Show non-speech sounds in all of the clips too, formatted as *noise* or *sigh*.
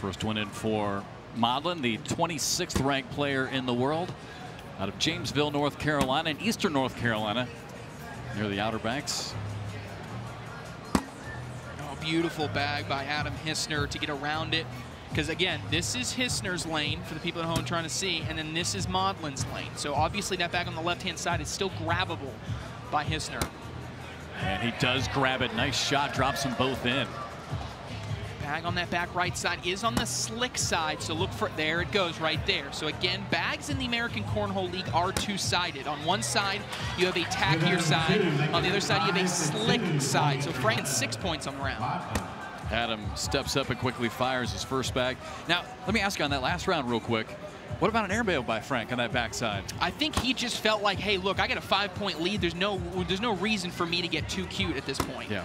First one in for Modlin, the 26th ranked player in the world out of Jamesville, North Carolina, and Eastern North Carolina, near the Outer Banks. Oh, beautiful bag by Adam Hissner to get around it. Because again, this is Hissner's lane for the people at home trying to see, and then this is Modlin's lane. So obviously that bag on the left-hand side is still grabbable by Hissner. And he does grab it. Nice shot, drops them both in. Bag on that back right side is on the slick side, so look for, there it goes right there. So again, bags in the American Cornhole League are two-sided. On one side, you have a tackier side. On the other side, you have a slick side. So Frank six points on the round. Adam steps up and quickly fires his first bag. Now, let me ask you on that last round real quick. What about an airmail by Frank on that backside? I think he just felt like, hey, look, I got a five-point lead. There's no, there's no reason for me to get too cute at this point. Yeah.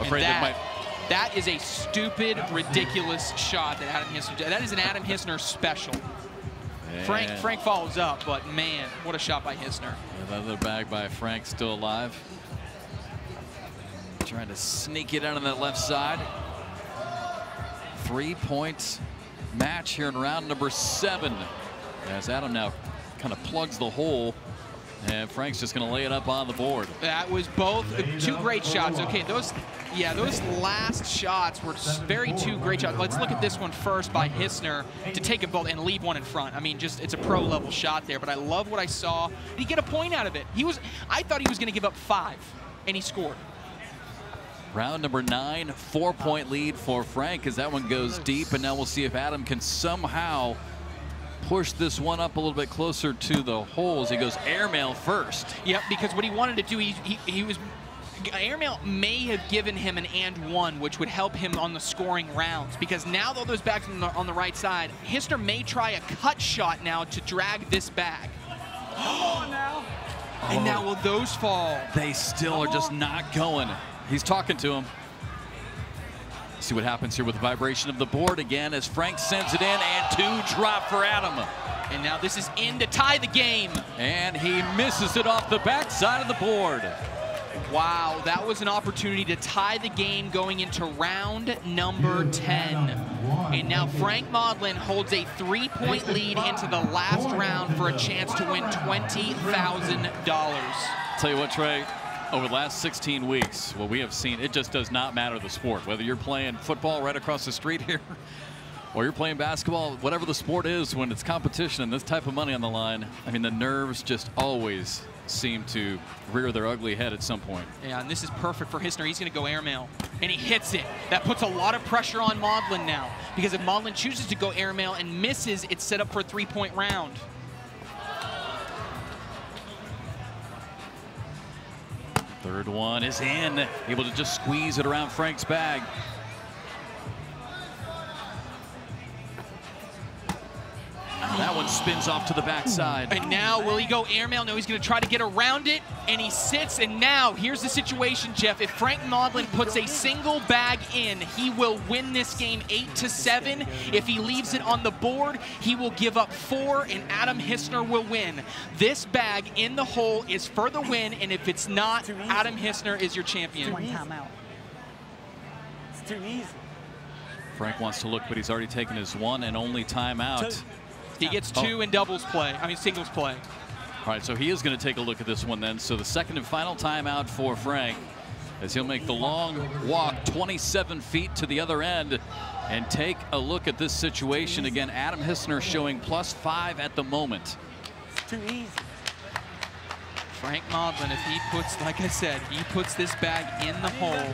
Afraid that, that might that is a stupid, ridiculous shot that Adam Hissner did. That is an Adam Hissner special. Frank Frank follows up, but man, what a shot by Hissner. Another bag by Frank still alive. Trying to sneak it out on that left side. Three points match here in round number seven. As Adam now kind of plugs the hole and Frank's just going to lay it up on the board. That was both two great shots. Okay, those, yeah, those last shots were very two great shots. Let's look at this one first by Hissner to take a bolt and leave one in front. I mean, just it's a pro level shot there. But I love what I saw. Did he get a point out of it? He was. I thought he was going to give up five, and he scored. Round number nine, four-point lead for Frank as that one goes deep, and now we'll see if Adam can somehow push this one up a little bit closer to the holes. He goes airmail first. Yep, because what he wanted to do, he, he, he was airmail may have given him an and one, which would help him on the scoring rounds. Because now, though those bags on the, on the right side, Hissner may try a cut shot now to drag this bag. Come on now. And oh, now will those fall? They still Come are just on. not going. He's talking to him. See what happens here with the vibration of the board again as Frank sends it in and two drop for Adam. And now this is in to tie the game. And he misses it off the backside of the board. Wow, that was an opportunity to tie the game going into round number 10. And now Frank Modlin holds a three-point lead into the last round for a chance to win $20,000. Tell you what, Trey, over the last 16 weeks, what we have seen, it just does not matter the sport. Whether you're playing football right across the street *laughs* here or you're playing basketball, whatever the sport is, when it's competition and this type of money on the line, I mean, the nerves just always seem to rear their ugly head at some point. Yeah, and this is perfect for Hissner. He's going to go airmail, and he hits it. That puts a lot of pressure on Modlin now, because if Modlin chooses to go airmail and misses, it's set up for a three-point round. Third one is in. Able to just squeeze it around Frank's bag. That one spins off to the backside. And now, will he go airmail? No, he's going to try to get around it, and he sits. And now, here's the situation, Jeff. If Frank Modlin puts a single bag in, he will win this game 8 to seven. If he leaves it on the board, he will give up four, and Adam Hissner will win. This bag in the hole is for the win, and if it's not, Adam Hissner is your champion. One timeout. It's too easy. Frank wants to look, but he's already taken his one and only timeout. He gets oh. two oh. in doubles play, I mean singles play. All right, so he is going to take a look at this one then. So the second and final timeout for Frank as he'll make the long walk 27 feet to the other end and take a look at this situation. Again, Adam Hissner showing plus five at the moment. It's too easy. Frank Modlin, if he puts, like I said, he puts this bag in the hole,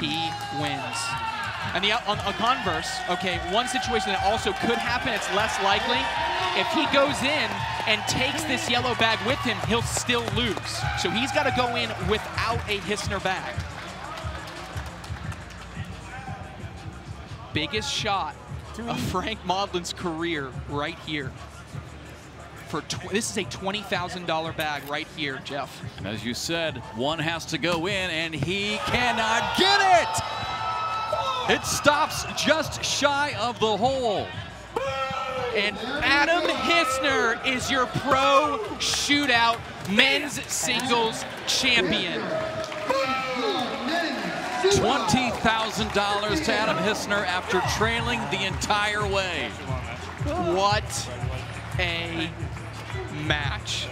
he wins. And the on, on converse, okay, one situation that also could happen, it's less likely. If he goes in and takes this yellow bag with him, he'll still lose. So he's got to go in without a Hissner bag. Biggest shot of Frank Modlin's career right here. For this is a $20,000 bag right here, Jeff. And as you said, one has to go in, and he cannot get it! It stops just shy of the hole. And Adam Hissner is your pro shootout men's singles champion. $20,000 to Adam Hissner after trailing the entire way. What a match.